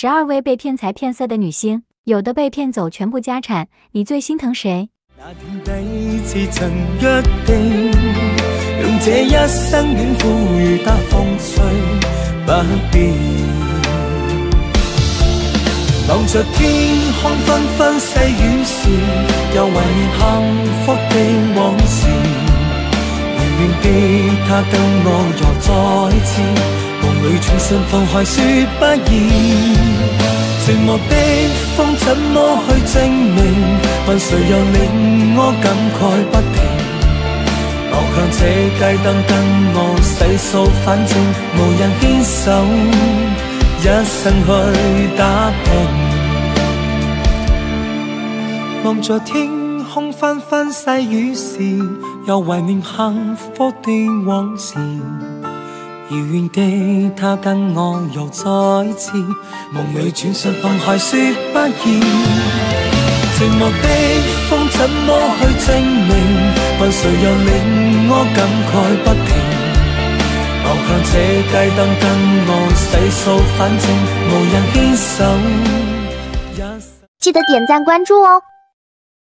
十二位被骗财骗色的女星，有的被骗走全部家产，你最心疼谁？那天第一次曾约定，用这一生远赴如踏风吹不变。望着天空纷纷细雨时，又怀念幸福的往事。遥远的他跟我又再次，梦里全身放开说不易。寂寞的风怎么去证明？问谁又令我感慨不停？望向这街灯跟我细数，反正无人牵手，一生去打拼。望着天空纷纷细雨时，又怀念幸福的往事。遥远的他跟我又再次，梦里转身放开说不易。寂寞的风怎么去证明？问谁又令我感慨不停？望向这街灯跟我细数，反正无人牵手。记得点赞关注哦。